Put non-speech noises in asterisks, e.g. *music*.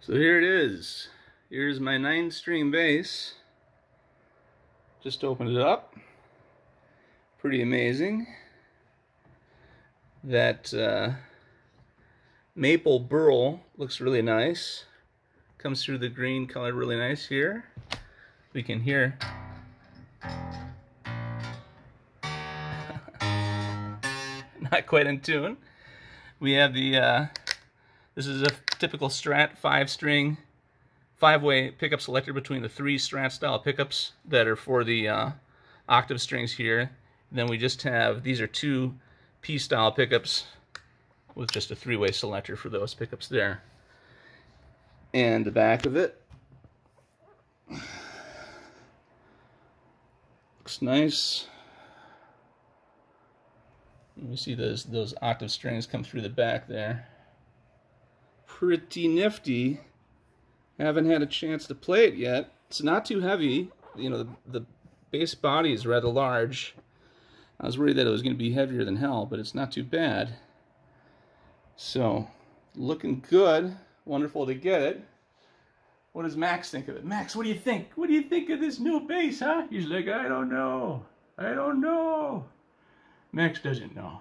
So here it is. Here's my nine string bass. Just opened it up. Pretty amazing. That uh, maple burl looks really nice. Comes through the green color really nice here. We can hear *laughs* not quite in tune. We have the, uh, this is a typical Strat five string, five way pickup selector between the three Strat style pickups that are for the uh, octave strings here. then we just have, these are two P style pickups with just a three way selector for those pickups there. And the back of it. Looks nice. You see those those octave strings come through the back there. Pretty nifty. Haven't had a chance to play it yet. It's not too heavy. You know, the, the bass body is rather large. I was worried that it was going to be heavier than hell, but it's not too bad. So, looking good. Wonderful to get it. What does Max think of it? Max, what do you think? What do you think of this new bass, huh? He's like, I don't know. I don't know. Max doesn't know.